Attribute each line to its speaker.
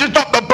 Speaker 1: lift it the